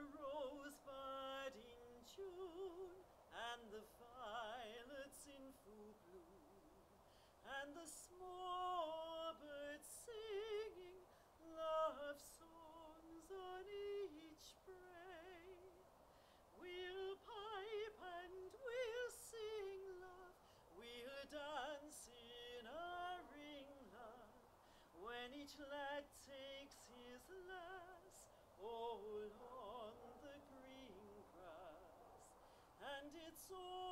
the rosebud in June, and the violets in full bloom, and the small birds singing love songs on each spray. We'll pipe and we'll sing love, we'll dance in a ring, love, when each lad takes and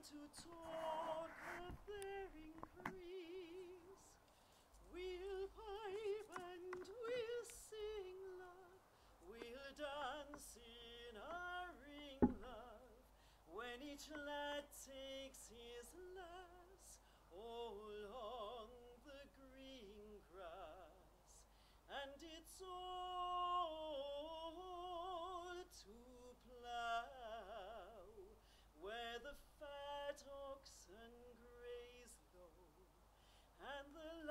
to talk of their increase? We'll pipe and we'll sing, love, we'll dance in a ring, love, when each lad takes his lass all on the green grass, and it's all and the